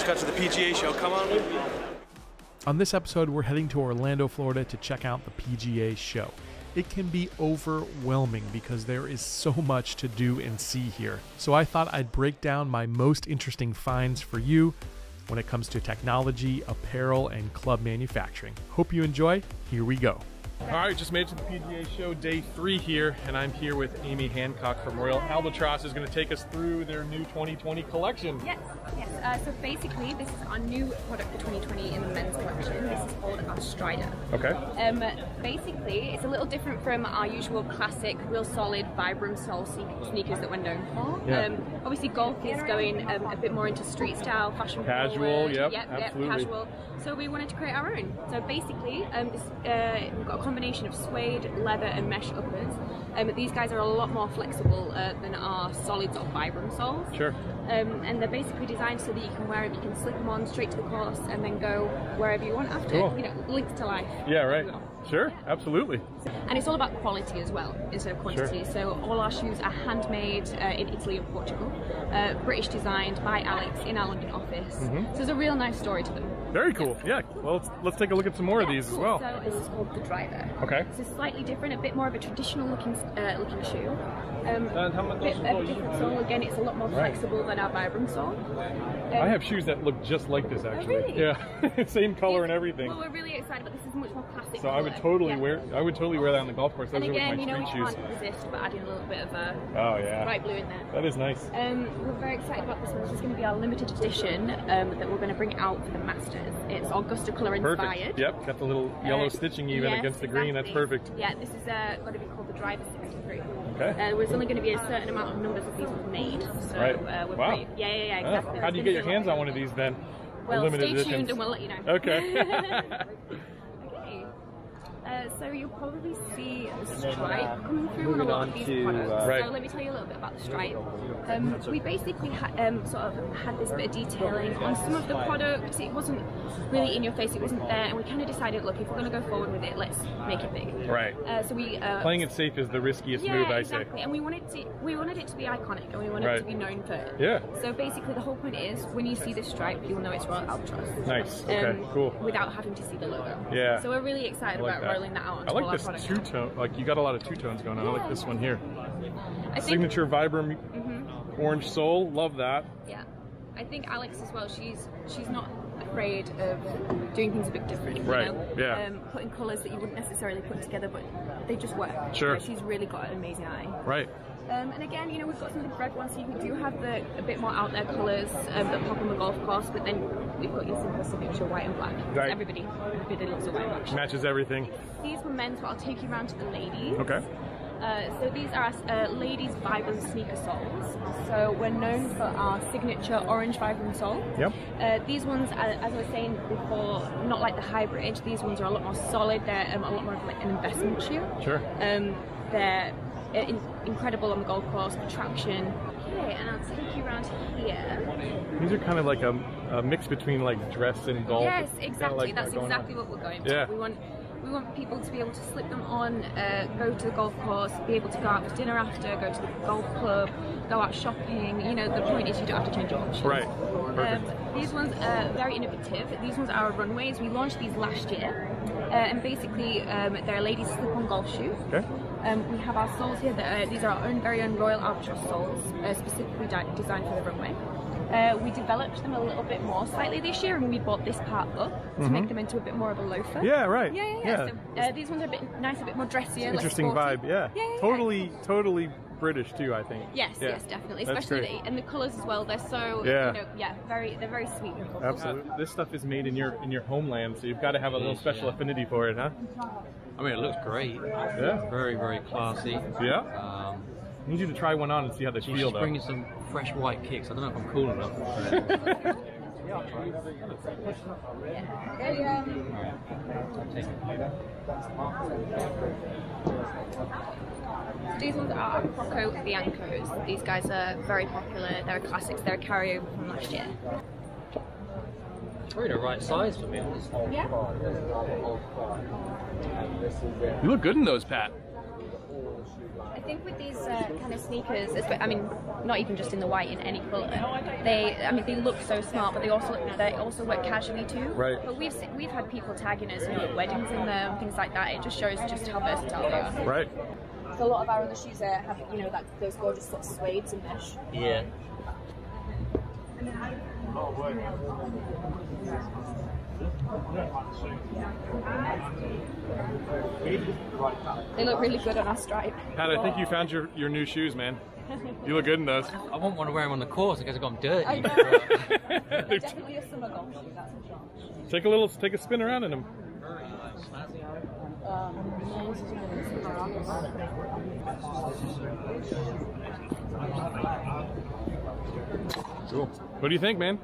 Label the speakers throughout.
Speaker 1: just got to the PGA show. Come on with me.
Speaker 2: On this episode, we're heading to Orlando, Florida to check out the PGA show. It can be overwhelming because there is so much to do and see here. So I thought I'd break down my most interesting finds for you when it comes to technology, apparel, and club manufacturing. Hope you enjoy. Here we go. All right, just made it to the PGA show day three here, and I'm here with Amy Hancock from Royal Albatross, who's going to take us through their new 2020 collection.
Speaker 3: Yes, yes. Uh, so basically, this is our new product for 2020 in the men's collection. This is called our Strider.
Speaker 2: Okay.
Speaker 3: Um, basically, it's a little different from our usual classic, real solid Vibram sole sneakers that we're known for.
Speaker 2: Yeah.
Speaker 3: Um, obviously, golf is going um, a bit more into street style, fashion
Speaker 2: Casual,
Speaker 3: forward.
Speaker 2: yep,
Speaker 3: yep,
Speaker 2: absolutely.
Speaker 3: casual. So we wanted to create our own. So basically, um, this, uh, we've got a combination of suede, leather, and mesh uppers. Um, these guys are a lot more flexible uh, than our solid of Vibram soles.
Speaker 2: Sure.
Speaker 3: Um, and they're basically designed so that you can wear them, you can slip them on straight to the course and then go wherever you want after.
Speaker 2: Cool.
Speaker 3: You know, linked to life.
Speaker 2: Yeah, right. Sure, absolutely.
Speaker 3: And it's all about quality as well instead of quantity. So all our shoes are handmade uh, in Italy and Portugal, uh, British designed by Alex in our London office.
Speaker 2: Mm-hmm.
Speaker 3: So there's a real nice story to them.
Speaker 2: Very cool. Yeah. Well, let's, let's take a look at some more of
Speaker 3: Yeah,
Speaker 2: these as well.
Speaker 3: So this is called the Driver.
Speaker 2: Okay.
Speaker 3: This is slightly different, a bit more of a traditional looking uh, looking shoe. Um,
Speaker 2: And how much-
Speaker 3: bit, a different sole. Again, it's a lot more
Speaker 2: Right.
Speaker 3: flexible than our Vibram sole.
Speaker 2: I
Speaker 3: Um,
Speaker 2: have shoes that look just like this, actually.
Speaker 3: really?
Speaker 2: Yeah. Same color and everything.
Speaker 3: Well, we're really excited, but this is much more classic.
Speaker 2: So I would totally
Speaker 3: Yeah.
Speaker 2: wear I would totally wear that on the golf course. Those
Speaker 3: And
Speaker 2: are
Speaker 3: again,
Speaker 2: with
Speaker 3: you know, we
Speaker 2: shoes.
Speaker 3: can't resist but adding a little bit of a
Speaker 2: Oh yeah.
Speaker 3: bright blue in there.
Speaker 2: That is nice.
Speaker 3: Um, we're very excited about this one. This is going to be our limited edition um, that we're going to bring out for the Masters. It's Augusta colour inspired.
Speaker 2: Perfect. Yep. Got the little yellow
Speaker 3: Uh,
Speaker 2: stitching even
Speaker 3: yes,
Speaker 2: against the green. That's perfect.
Speaker 3: Yeah, this is uh, going to be called the Driver 63.
Speaker 2: Okay.
Speaker 3: Uh, there's only going to be a certain amount of numbers of these made. So,
Speaker 2: Right.
Speaker 3: Uh, we're
Speaker 2: Wow.
Speaker 3: pretty, yeah, yeah, yeah, exactly.
Speaker 2: how do you get your hands on one of these then?
Speaker 3: Well,
Speaker 2: limited
Speaker 3: stay
Speaker 2: editions.
Speaker 3: tuned and we'll let you know.
Speaker 2: Okay.
Speaker 3: Uh, so you'll probably see a stripe coming through on a lot
Speaker 4: on
Speaker 3: of these
Speaker 4: to,
Speaker 3: products.
Speaker 4: uh,
Speaker 2: Right.
Speaker 3: So let me tell you a little bit about the stripe. Um, we basically ha- um, sort of had this bit of detailing on some of the products. It wasn't really in your face. It wasn't there, and we kind of decided, look, if we're going to go forward with it, let's make it big.
Speaker 2: right.
Speaker 3: Uh, so we uh,
Speaker 2: Playing it safe is the riskiest
Speaker 3: yeah,
Speaker 2: move, I
Speaker 3: exactly.
Speaker 2: say.
Speaker 3: And we wanted to we wanted it to be iconic, and we wanted
Speaker 2: Right.
Speaker 3: it to be known for it.
Speaker 2: Yeah.
Speaker 3: So basically, the whole point is when you see this stripe, you'll know it's Royal Albatross.
Speaker 2: Nice. Okay. Cool.
Speaker 3: Without having to see the logo.
Speaker 2: Yeah.
Speaker 3: So we're really excited
Speaker 2: like
Speaker 3: about
Speaker 2: that.
Speaker 3: rolling that out.
Speaker 2: I like this two tone. Like you got a lot of two tones going on. I like this one here.
Speaker 3: I think,
Speaker 2: Signature Vibram
Speaker 3: Mhm.
Speaker 2: orange sole. Love that.
Speaker 3: Yeah. I think Alex as well. She's she's not afraid of doing things a bit different. you
Speaker 2: Right,
Speaker 3: know?
Speaker 2: yeah.
Speaker 3: Um, putting colours that you wouldn't necessarily put together, but they just work.
Speaker 2: Sure.
Speaker 3: Like, she's really got an amazing eye.
Speaker 2: Right.
Speaker 3: Um, and again, you know, we've got some of the red ones, so you do have the a bit more out there colours um, that pop on the golf course, but then we've got your simple signature white and black.
Speaker 2: Right.
Speaker 3: Everybody, everybody loves a white and black.
Speaker 2: Matches everything.
Speaker 3: These were men's, but I'll take you around to the ladies.
Speaker 2: Okay.
Speaker 3: Uh, so these are uh, ladies' Vibram sneaker soles. So we're known for our signature orange Vibram sole.
Speaker 2: Yep.
Speaker 3: Uh, these ones, uh, as I was saying before, not like the hybrid. These ones are a lot more solid. They're um, a lot more of like an investment shoe.
Speaker 2: Sure.
Speaker 3: Um, they're in- incredible on the golf course for traction. Okay, and I'll take you around here.
Speaker 2: These are kind of like a, a mix between like dress and golf.
Speaker 3: Yes, exactly.
Speaker 2: like
Speaker 3: That's
Speaker 2: that going on.
Speaker 3: exactly what we're going for.
Speaker 2: Yeah.
Speaker 3: We want we want people to be able to slip them on, uh, go to the golf course, be able to go out for dinner after, go to the golf club, go out shopping. You know, the point is you don't have to change your options.
Speaker 2: Right.
Speaker 3: Um, these ones are very innovative. These ones are runways. We launched these last year, uh, and basically um, they're a ladies' slip-on golf shoe.
Speaker 2: Okay.
Speaker 3: Um, we have our soles here. That are, these are our own very own Royal Albatross soles, uh, specifically di- designed for the runway. Uh, we developed them a little bit more slightly this year, and we bought this part up to make them into a bit more of a loafer.
Speaker 2: Mm-hmm. Yeah. Right.
Speaker 3: Yeah, yeah, yeah. So, uh, these ones are a bit nice, a bit more dressier. less
Speaker 2: Interesting
Speaker 3: sporty.
Speaker 2: vibe. Yeah.
Speaker 3: Yeah, yeah, yeah.
Speaker 2: Totally. Totally British too. I think.
Speaker 3: Yes,
Speaker 2: Yeah.
Speaker 3: yes, definitely.
Speaker 2: That's
Speaker 3: Especially
Speaker 2: great.
Speaker 3: the, and the colours as well. They're so,
Speaker 2: Yeah.
Speaker 3: you know, yeah, very, they're very sweet. and colourful.
Speaker 2: Absolutely. This stuff is made in your in your homeland, so you've got to have a little special affinity for it, huh?
Speaker 4: I mean, it looks great.
Speaker 2: Yeah.
Speaker 4: Very, very classy.
Speaker 2: Yeah.
Speaker 4: Um,
Speaker 2: I need you to try one on and see how they
Speaker 4: she's
Speaker 2: feel,
Speaker 4: just
Speaker 2: though.
Speaker 4: bringing some fresh white kicks. I don't know if I'm cool enough.
Speaker 3: These ones are Croco Biancos. These guys are very popular. They're classics. They're a carryover from last year.
Speaker 4: Probably the right size for me.
Speaker 3: Yeah.
Speaker 2: You look good in those, Pat.
Speaker 3: I think with these uh, kind of sneakers, I mean, not even just in the white, in any colour, they, I mean, they look so smart, but they also they also work casually too.
Speaker 2: Right.
Speaker 3: But we've se- we've had people tagging us, you know, weddings in them, things like that. It just shows just how versatile they are.
Speaker 2: Right.
Speaker 3: So a lot of our other shoes uh, have, you know, that those gorgeous sort of suedes and mesh.
Speaker 4: Yeah.
Speaker 3: They look really good on our stripe.
Speaker 2: Pat, I think you found your, your new shoes, man. You look good in those.
Speaker 4: I wouldn't want to wear them on the course because I've got them dirty.
Speaker 3: I know. They're definitely a summer golf shoe, that's for sure.
Speaker 2: Take a little, take a spin around in them. Cool. What do you think, man?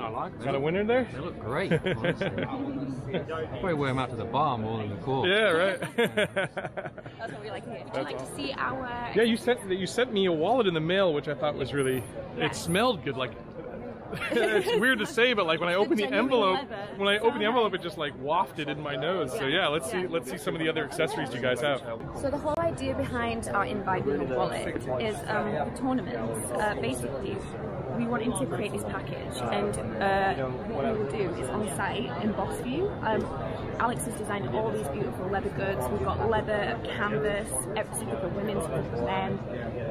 Speaker 4: I like them.
Speaker 2: Got a winner there?
Speaker 4: They look great. honestly. I'll probably wear them out to the bar more than the course.
Speaker 2: Yeah, right.
Speaker 3: That's what we like to hear. Would you like to see our
Speaker 2: yeah, you sent you sent me a wallet in the mail, which I thought was really. It smelled good. Like it's weird to say, but like when I
Speaker 3: It's the
Speaker 2: opened the envelope,
Speaker 3: leather.
Speaker 2: when I
Speaker 3: It's
Speaker 2: opened the envelope, it just like wafted in my nose. So yeah, let's see let's see some of the other accessories you guys have.
Speaker 3: So the whole idea behind our invite with the wallet is um, the tournaments. Uh, basically, we wanted to create this package, and uh, what we will do is on site in Bossview. Um, Alex has designed all these beautiful leather goods. We've got leather, canvas, everything for women's, for men,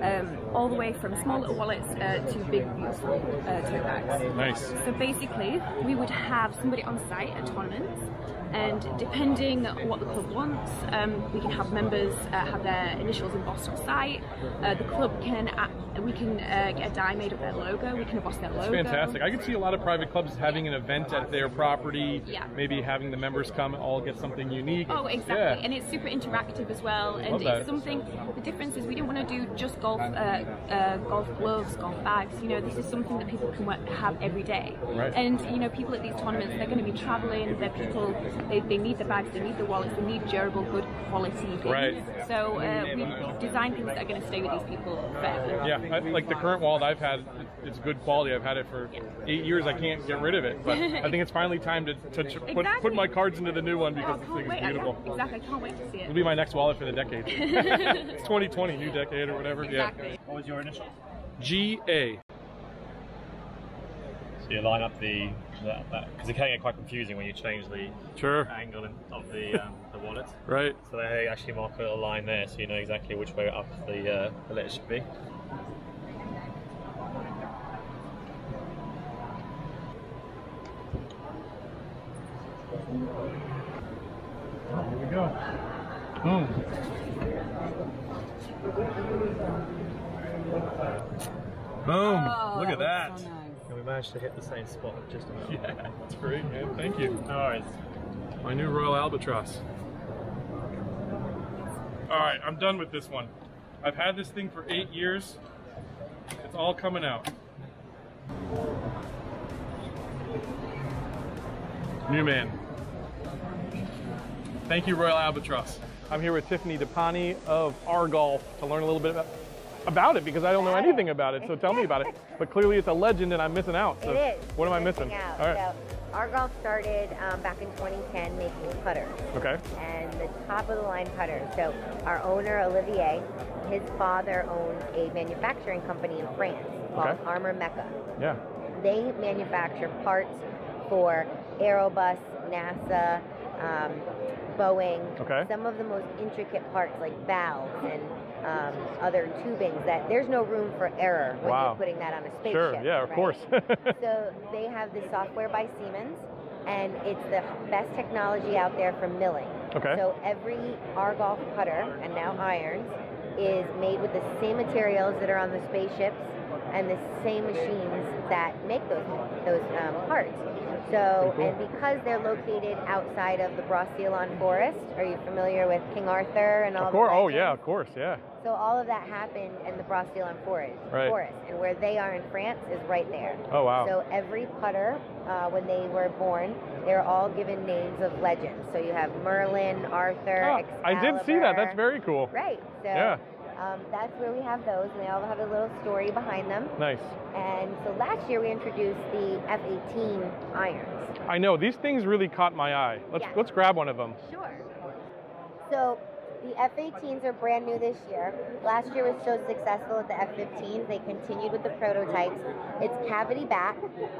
Speaker 3: um, all the way from small little wallets uh, to big, beautiful uh, tote bags.
Speaker 2: Nice.
Speaker 3: So basically, we would have somebody on site at tournaments, and depending what the club wants, um, we can have members uh, have their initials embossed on site. Uh, the club can, we can uh, get a die made of their logo. We can emboss their logo.
Speaker 2: Fantastic. I could see a lot of private clubs having an event at their property.
Speaker 3: Yeah.
Speaker 2: Maybe having the members come all get something unique.
Speaker 3: Oh, exactly,
Speaker 2: Yeah.
Speaker 3: and it's super interactive as well. And it's something. The difference is we didn't want to do just golf, uh, uh, golf gloves, golf bags. You know, this is something that people can have every day.
Speaker 2: Right.
Speaker 3: And you know, people at these tournaments, they're going to be traveling. They're people. They, they need the bags. They need the wallets. They need durable, good quality things.
Speaker 2: Right.
Speaker 3: So uh, we design things that are going to stay with these people forever.
Speaker 2: Yeah, I, like the current wallet I've had, it's good quality. I've had it for eight years. I can't get rid of it, but I think it's finally time to, to ch- put, put my cards into the new one because
Speaker 3: I
Speaker 2: this thing is
Speaker 3: wait. I
Speaker 2: beautiful.
Speaker 3: exactly. I can't wait to see it.
Speaker 2: It'll be my next wallet for the decade. it's 2020, new decade or whatever.
Speaker 3: Exactly.
Speaker 5: What was your initial?
Speaker 2: GA.
Speaker 5: So you line up the because it can get quite confusing when you change the
Speaker 2: Sure.
Speaker 5: angle in- of the um, the wallet.
Speaker 2: Right.
Speaker 5: So they actually mark a little line there, so you know exactly which way up the uh, the letter should be.
Speaker 2: Here we go. Boom. Boom. Oh, Look at that.
Speaker 5: And we managed to hit the same spot just about.
Speaker 2: Yeah, that's great, man. Thank you.
Speaker 5: No worries.
Speaker 2: My new Royal Albatross. All right, I'm done with this one. I've had this thing for eight years. It's all coming out. New man. Thank you, Royal Albatross. I'm here with Tiffany DePani of Argolf to learn a little bit about, about it because I don't know anything about it. So tell me about it. But clearly, it's a legend, and I'm missing out. So
Speaker 6: It is.
Speaker 2: what am I
Speaker 6: You're
Speaker 2: missing?
Speaker 6: Out.
Speaker 2: All right.
Speaker 6: So, our golf started um, back in 2010 making putters
Speaker 2: Okay.
Speaker 6: and the top of the line putters. So our owner Olivier, his father owned a manufacturing company in France called
Speaker 2: Okay.
Speaker 6: Armor Mecca.
Speaker 2: Yeah.
Speaker 6: They manufacture parts for Airbus, NASA, um, Boeing.
Speaker 2: Okay.
Speaker 6: Some of the most intricate parts like valves and um, other tubings that there's no room for error when
Speaker 2: Wow.
Speaker 6: you're putting that on a spaceship.
Speaker 2: Sure. Yeah. Of
Speaker 6: right?
Speaker 2: course.
Speaker 6: so they have the software by Siemens, and it's the best technology out there for milling.
Speaker 2: Okay.
Speaker 6: So every Argolf putter and now irons is made with the same materials that are on the spaceships and the same machines that make those those um, parts. So, and because they're located outside of the Brocéliande Forest, are you familiar with King Arthur and all
Speaker 2: of
Speaker 6: the
Speaker 2: course. Oh yeah. Of course. Yeah.
Speaker 6: So all of that happened in the Brocéliande Forest,
Speaker 2: Right.
Speaker 6: forest, and where they are in France is right there.
Speaker 2: Oh wow.
Speaker 6: So every putter, uh, when they were born, they're all given names of legends. So you have Merlin, Arthur,
Speaker 2: Oh, I did see that. That's very cool.
Speaker 6: right. So
Speaker 2: Yeah.
Speaker 6: Um, that's where we have those, and they all have a little story behind them.
Speaker 2: Nice.
Speaker 6: And so last year we introduced the F18 irons.
Speaker 2: I know these things really caught my eye. Let's
Speaker 6: Yeah.
Speaker 2: let's grab one of them.
Speaker 6: Sure. So The F-18s are brand new this year. Last year was so successful with the F-15s, they continued with the prototypes. It's cavity back,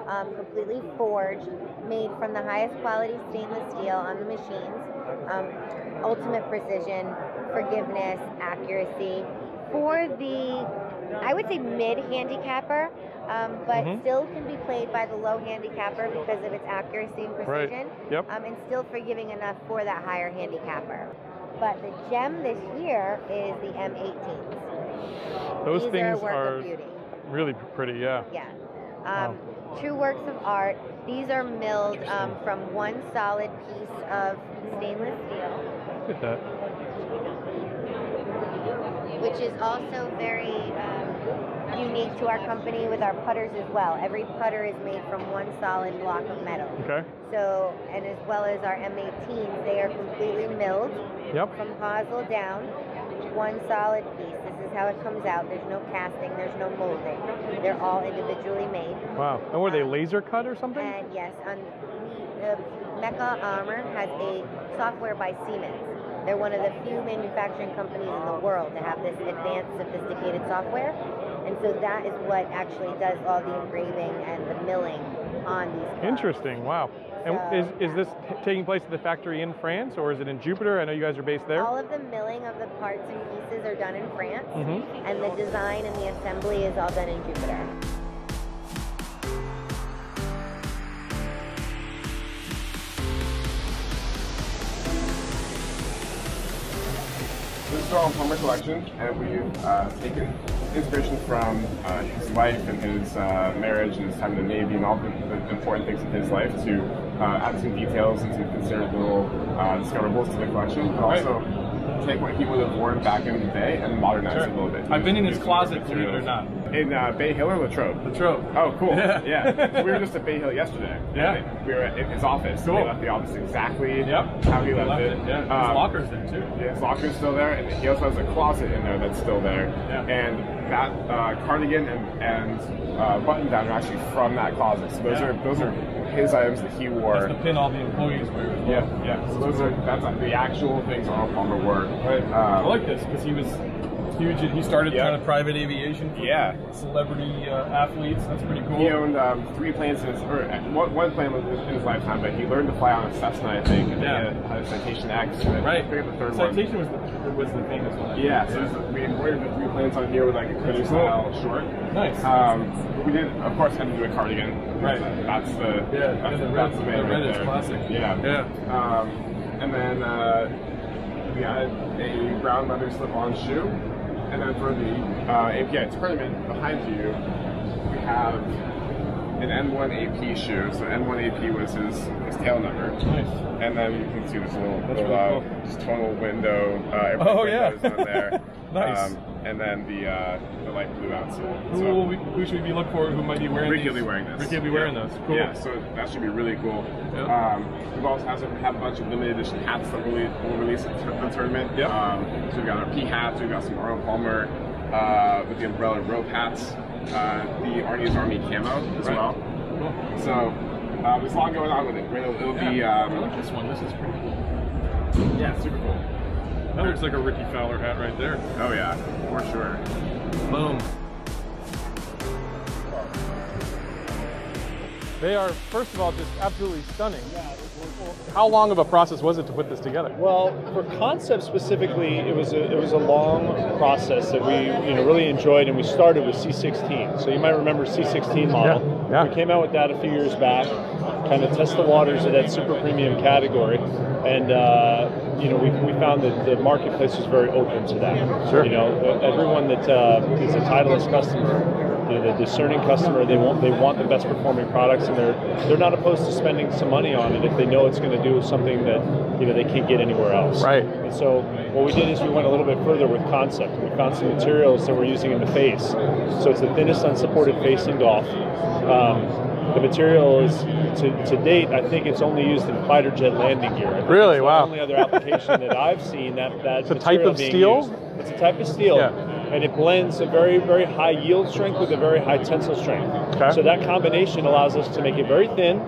Speaker 6: um, completely forged, made from the highest quality stainless steel on the machines. Um, ultimate precision, forgiveness, accuracy. For the, I would say mid handicapper, um, but
Speaker 7: Mhm.
Speaker 6: still can be played by the low handicapper because of its accuracy and
Speaker 7: Right.
Speaker 6: precision
Speaker 7: Yep.
Speaker 6: um, and still forgiving enough for that higher handicapper. But the gem this year is the M18s.
Speaker 7: Those
Speaker 6: These
Speaker 7: things
Speaker 6: are work
Speaker 7: are
Speaker 6: of beauty.
Speaker 7: really pretty. Yeah.
Speaker 6: Yeah. Um, True works of art. These are milled um, from one solid piece of stainless steel,
Speaker 7: Look at that.
Speaker 6: Which is also very um, unique to our company with our putters as well. Every putter is made from one solid block of metal.
Speaker 7: Okay.
Speaker 6: So, and as well as our M18s, they are completely milled
Speaker 7: Yep.
Speaker 6: from hosel down, one solid piece. This is how it comes out. There's no casting, there's no molding. They're all individually made.
Speaker 7: Wow. And were they laser cut or something?
Speaker 6: And yes, on the Mecca Armor has a software by Siemens. They're one of the few manufacturing companies in the world to have this advanced, sophisticated software. And so that is what actually does all the engraving and the milling on these. cars.
Speaker 7: Interesting. Wow. And
Speaker 6: So,
Speaker 7: is, is this t- taking place at the factory in France or is it in Jupiter? I know you guys are based there.
Speaker 6: All of the milling of the parts and pieces are done in France,
Speaker 7: Mhm.
Speaker 6: and the design and the assembly is all done in Jupiter.
Speaker 8: This is our own collection, and we've uh, taken inspiration from uh, his life and his uh, marriage and his time in the Navy and all the, the important things in his life to uh, add some details and some considered little uh, discoverables to the collection, but also take what he would have worn back in the day and modernize it a little bit.
Speaker 2: I've been in his
Speaker 8: Use some
Speaker 2: closet,
Speaker 8: materials.
Speaker 2: believe it or not.
Speaker 8: In uh, Bay Hill or Latrobe?
Speaker 2: Latrobe.
Speaker 8: Oh, cool.
Speaker 2: Yeah.
Speaker 8: Yeah. we were just at Bay Hill yesterday.
Speaker 2: Yeah.
Speaker 8: And We were at his office.
Speaker 2: Cool.
Speaker 8: He left the office exactly
Speaker 2: Yep.
Speaker 8: how he
Speaker 2: I
Speaker 8: left
Speaker 2: left
Speaker 8: it.
Speaker 2: it, yeah. His
Speaker 8: Um,
Speaker 2: locker's there too.
Speaker 8: yeah, his locker's still there, and he also has a closet in there that's still there.
Speaker 2: Yeah.
Speaker 8: And that uh, cardigan and, and uh, button down are actually from that closet. So those
Speaker 2: Yeah.
Speaker 8: are those are his items that he wore.
Speaker 2: That's the pin all the employees wear well.
Speaker 8: yeah, yeah. So those are that's the actual things Arnold Palmer wore.
Speaker 2: Right. I
Speaker 8: Um,
Speaker 2: like this because he was huge. and He started
Speaker 8: Yeah.
Speaker 2: kind of private aviation. For
Speaker 8: Yeah.
Speaker 2: Celebrity uh, athletes. That's pretty cool.
Speaker 8: He owned um, three planes in his, or uh, one, one plane was in his lifetime, but he learned to fly on a Cessna, I think, and
Speaker 2: Yeah.
Speaker 8: then he had a Citation X. And
Speaker 2: Right.
Speaker 8: I the third one.
Speaker 2: Citation was the was the famous one.
Speaker 8: Yeah, so is- we embroidered the three planes on here with like a canoe style short.
Speaker 2: Nice.
Speaker 8: Um, we did, of course, had to do a cardigan.
Speaker 2: Right.
Speaker 8: That's the
Speaker 2: Yeah,
Speaker 8: that's,
Speaker 2: the
Speaker 8: that's
Speaker 2: red-
Speaker 8: the main
Speaker 2: the red
Speaker 8: right
Speaker 2: is
Speaker 8: there.
Speaker 2: classic.
Speaker 8: Yeah.
Speaker 2: Yeah.
Speaker 8: Um, and then uh, we added a brown leather slip-on shoe, and then for the uh, API tournament behind you, we have an N1 AP shoe. So N1 AP was his, his tail number.
Speaker 2: Nice.
Speaker 8: And then you can see this little, little
Speaker 2: really
Speaker 8: uh,
Speaker 2: cool.
Speaker 8: just tonal window. Uh,
Speaker 2: Oh, yeah.
Speaker 8: on there.
Speaker 2: Nice.
Speaker 8: Um, and then the uh, the light blue outsole.
Speaker 2: Who, will we, who should we be looking for? Who might be wearing
Speaker 8: Ricky
Speaker 2: these?
Speaker 8: will be wearing this.
Speaker 2: Ricky will be wearing
Speaker 8: Yeah.
Speaker 2: those. Cool.
Speaker 8: Yeah, so that should be really cool. Um, we've also have, have a bunch of limited edition hats that we'll, we'll release at the tournament.
Speaker 2: Yep.
Speaker 8: Um, so we've got our P hats, we've got some Arnold Palmer uh, with the umbrella rope hats, uh, the Arnie's Army camo as
Speaker 2: Right.
Speaker 8: well.
Speaker 2: Cool.
Speaker 8: So um, there's a lot going on with it. It'll, it'll be
Speaker 2: Yeah. I
Speaker 8: um,
Speaker 2: like this one. This is pretty cool.
Speaker 8: yeah, super cool.
Speaker 2: That looks like a Rickie Fowler hat right there.
Speaker 8: Oh yeah, for sure.
Speaker 2: Boom.
Speaker 7: They are, first of all, just absolutely stunning. How long of a process was it to put this together?
Speaker 9: Well, for concept specifically, it was a it was a long process that we you know really enjoyed, and we started with C16. So you might remember C16 model.
Speaker 7: Yeah, yeah.
Speaker 9: We came out with that a few years back, kind of test the waters of that super premium category, and uh, you know we, we found that the marketplace was very open to that.
Speaker 7: Sure.
Speaker 9: You know, everyone that uh, is a Titleist customer. You know, the discerning customer, they want they want the best performing products, and they're they're not opposed to spending some money on it if they know it's going to do something that you know they can't get anywhere else.
Speaker 7: Right.
Speaker 9: And so what we did is we went a little bit further with concept. We found some materials that we're using in the face. So it's the thinnest unsupported face in golf. Um, the material is to, to date, I think it's only used in fighter jet landing gear.
Speaker 7: Really?
Speaker 9: it's the
Speaker 7: Wow.
Speaker 9: only other application that I've seen that that
Speaker 7: It's a type of steel?
Speaker 9: used. It's a type of steel.
Speaker 7: Yeah.
Speaker 10: and it blends a very, very high yield strength with a very high tensile strength.
Speaker 2: Okay.
Speaker 10: So that combination allows us to make it very thin.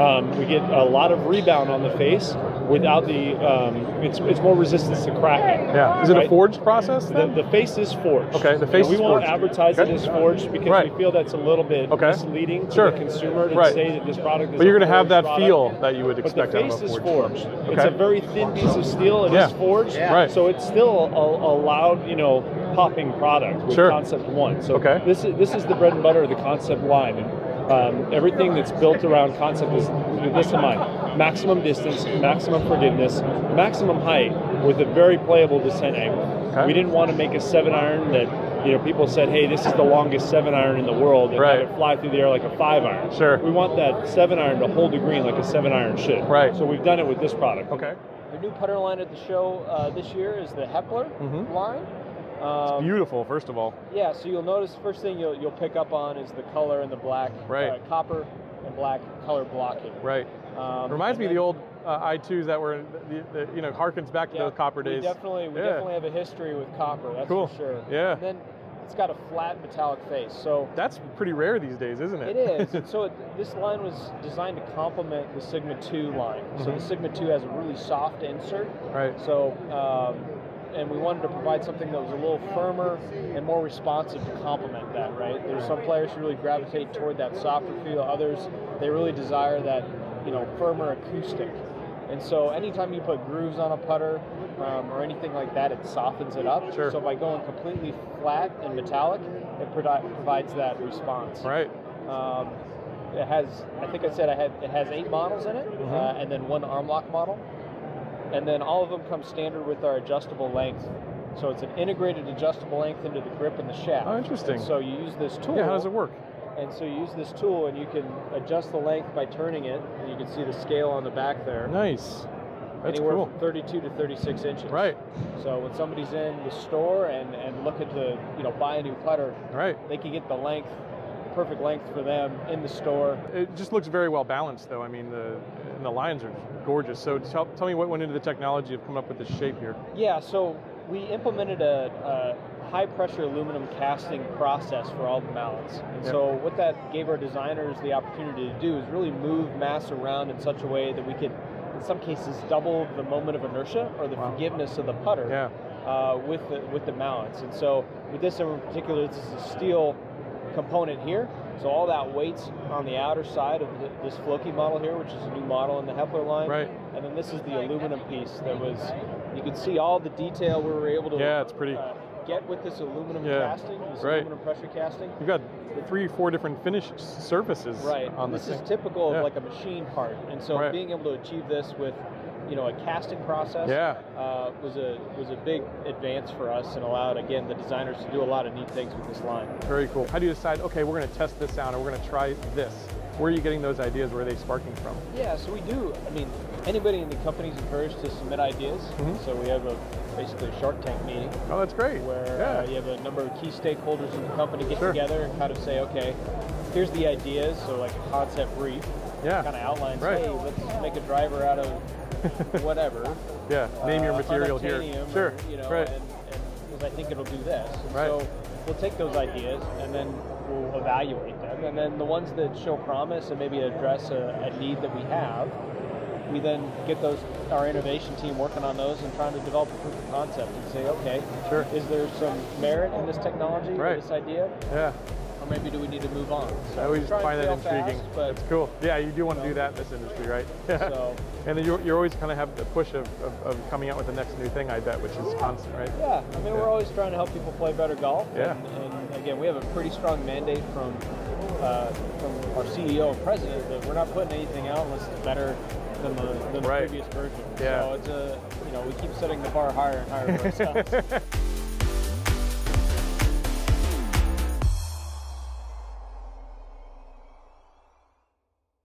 Speaker 10: Um, we get a lot of rebound on the face without the. Um, it's it's more resistance to cracking.
Speaker 2: Yeah. Is it a
Speaker 10: Right.
Speaker 2: forged process
Speaker 10: The, the face is forged.
Speaker 2: Okay, the
Speaker 10: You
Speaker 2: face
Speaker 10: know, we
Speaker 2: is
Speaker 10: won't
Speaker 2: forged.
Speaker 10: advertise
Speaker 2: Okay.
Speaker 10: it as forged because
Speaker 2: Right.
Speaker 10: we feel that's a little bit
Speaker 2: Okay.
Speaker 10: misleading to
Speaker 2: Sure.
Speaker 10: the consumer to
Speaker 2: Right.
Speaker 10: say that this product is
Speaker 2: But you're going to have that
Speaker 10: product.
Speaker 2: feel that you would
Speaker 10: But
Speaker 2: expect
Speaker 10: the
Speaker 2: out of
Speaker 10: face
Speaker 2: a
Speaker 10: is
Speaker 2: forged.
Speaker 10: forged. It's a very thin piece of steel. It is
Speaker 2: Yeah.
Speaker 10: forged.
Speaker 2: Right.
Speaker 10: So it's still a, a loud, you know, popping product with
Speaker 2: Sure.
Speaker 10: Concept One. So
Speaker 2: Okay.
Speaker 10: this is this is the bread and butter of the Concept line. And, um, everything that's built around Concept is with this in mind: maximum distance, maximum forgiveness, maximum height, with a very playable descent angle.
Speaker 2: Okay.
Speaker 10: We didn't want to make a seven iron that. You know, people said, "Hey, this is the longest seven iron in the world," and
Speaker 2: Right.
Speaker 10: it fly through the air like a five iron.
Speaker 2: Sure.
Speaker 10: We want that seven iron to hold the green like a seven iron should.
Speaker 2: Right.
Speaker 10: So we've done it with this product.
Speaker 2: Okay.
Speaker 9: The new putter line at the show uh, this year is the Heppler
Speaker 2: Mhm.
Speaker 9: line. Um,
Speaker 2: Beautiful, first of all.
Speaker 9: Yeah, so you'll notice first thing you'll, you'll pick up on is the color and the black,
Speaker 2: Right.
Speaker 9: uh, copper and black color blocking.
Speaker 2: Right.
Speaker 9: Um,
Speaker 2: Reminds me of the old uh, i2s that were, the, the, you know, harkens back to
Speaker 9: yeah,
Speaker 2: those copper
Speaker 9: we
Speaker 2: days.
Speaker 9: Definitely, we
Speaker 2: Yeah.
Speaker 9: definitely have a history with copper. That's
Speaker 2: Cool.
Speaker 9: for sure.
Speaker 2: Yeah.
Speaker 9: And then it's got a flat metallic face, so
Speaker 2: That's pretty rare these days, isn't it?
Speaker 9: It is. so it, this line was designed to complement the Sigma 2 line. So
Speaker 2: Mhm.
Speaker 9: the Sigma 2 has a really soft insert.
Speaker 2: Right.
Speaker 9: So, um, and we wanted to provide something that was a little firmer and more responsive to complement that, right? There's some players who really gravitate toward that softer feel. Others, they really desire that, you know, firmer acoustic. And so anytime you put grooves on a putter um, or anything like that, it softens it up.
Speaker 2: Sure.
Speaker 9: So by going completely flat and metallic, it provi- provides that response.
Speaker 2: Right.
Speaker 9: Um, it has, I think I said I had, it has eight models in it,
Speaker 2: Mhm.
Speaker 9: uh, and then one arm lock model, and then all of them come standard with our adjustable length. So it's an integrated adjustable length into the grip and the shaft.
Speaker 2: Oh, interesting.
Speaker 9: And so you use this tool.
Speaker 2: Yeah, how does it work?
Speaker 9: And so you use this tool, and you can adjust the length by turning it, and you can see the scale on the back there.
Speaker 2: Nice. That's
Speaker 9: anywhere
Speaker 2: cool.
Speaker 9: from 32 to 36 inches.
Speaker 2: Right.
Speaker 9: So when somebody's in the store and, and looking to you know buy a new putter,
Speaker 2: Right.
Speaker 9: they can get the length, perfect length for them in the store.
Speaker 2: It just looks very well balanced, though. I mean, the and the lines are gorgeous. So tell, tell me what went into the technology of coming up with this shape here.
Speaker 9: Yeah, so we implemented a, a high pressure aluminum casting process for all the mallets. And
Speaker 2: Yep.
Speaker 9: so what that gave our designers the opportunity to do is really move mass around in such a way that we could, in some cases, double the moment of inertia or the
Speaker 2: Wow.
Speaker 9: forgiveness of the putter
Speaker 2: Yeah.
Speaker 9: uh, with the with the mallets. And so with this in particular, this is a steel component here. So all that weight's on the outer side of the, this Floki model here, which is a new model in the Heppler line.
Speaker 2: Right.
Speaker 9: And then this is the aluminum piece that was, you can see all the detail we were able to
Speaker 2: Yeah, it's pretty.
Speaker 9: uh, get with this aluminum
Speaker 2: Yeah,
Speaker 9: casting, this
Speaker 2: right.
Speaker 9: aluminum pressure casting.
Speaker 2: You've got three, four different finish surfaces
Speaker 9: Right.
Speaker 2: on
Speaker 9: this
Speaker 2: this
Speaker 9: is
Speaker 2: thing.
Speaker 9: typical
Speaker 2: Yeah.
Speaker 9: of like a machine part, and so
Speaker 2: Right.
Speaker 9: being able to achieve this with, you know, a casting process,
Speaker 2: Yeah.
Speaker 9: uh, was a was a big advance for us, and allowed again the designers to do a lot of neat things with this line.
Speaker 2: Very cool. How do you decide, okay, we're going to test this out or we're going to try this? Where are you getting those ideas? Where are they sparking from?
Speaker 9: Yeah, so we do. I mean, anybody in the company is encouraged to submit ideas.
Speaker 2: Mhm.
Speaker 9: So we have a basically a Shark Tank meeting
Speaker 2: Oh, that's great.
Speaker 9: where
Speaker 2: yeah.
Speaker 9: uh, you have a number of key stakeholders in the company get
Speaker 2: Sure.
Speaker 9: together and kind of say, okay, here's the ideas. So like a concept brief,
Speaker 2: Yeah.
Speaker 9: kind of outlines,
Speaker 2: Right.
Speaker 9: hey, let's make a driver out of whatever.
Speaker 2: yeah. Name your
Speaker 9: uh,
Speaker 2: material here. Sure.
Speaker 9: or, you know,
Speaker 2: right.
Speaker 9: and, and I think it'll do this. And
Speaker 2: Right.
Speaker 9: So we'll take those ideas and then we'll evaluate them. And then the ones that show promise and maybe address a, a need that we have, we then get those our innovation team working on those and trying to develop a proof of concept and say, okay,
Speaker 2: Sure.
Speaker 9: is there some merit in this technology, or
Speaker 2: Right.
Speaker 9: this idea,
Speaker 2: yeah.
Speaker 9: Or maybe do we need to move on? So
Speaker 2: I always find that intriguing.
Speaker 9: fast, but
Speaker 2: That's cool. Yeah, you do want to do that in this industry, right?
Speaker 9: So-
Speaker 2: and then you're, you're always kind of have the push of, of, of coming out with the next new thing, I bet, which is constant, right?
Speaker 9: Yeah, I mean,
Speaker 2: Yeah.
Speaker 9: we're always trying to help people play better golf.
Speaker 2: Yeah.
Speaker 9: And, and again, we have a pretty strong mandate from uh, from our CEO and president that we're not putting anything out unless it's better than the, than the
Speaker 2: Right.
Speaker 9: previous version.
Speaker 2: Yeah.
Speaker 9: So it's a, you know, we keep setting the bar higher and higher for ourselves.